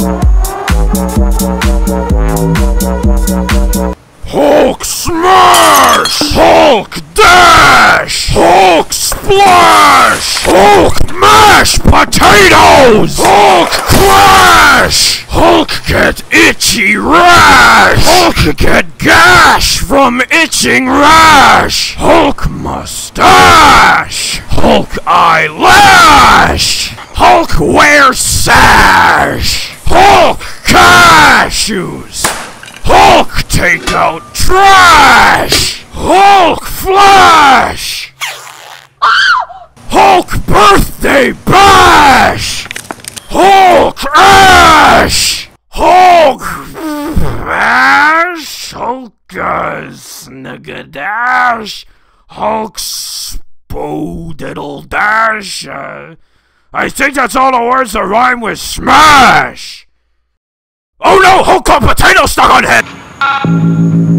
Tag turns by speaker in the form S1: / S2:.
S1: Hulk smash! Hulk dash! Hulk splash! Hulk mash potatoes! Hulk crash! Hulk get itchy rash! Hulk get gash from itching rash! Hulk mustache! Hulk eyelash! Hulk wear sash! Hulk cashews! Hulk take out trash! Hulk flash! Hulk birthday bash! Hulk ash! Hulk bash! Hulk snugadash! Hulk spoodiddle dash! I think that's all the words that rhyme with smash! Oh no! Whole got potato stuck on head!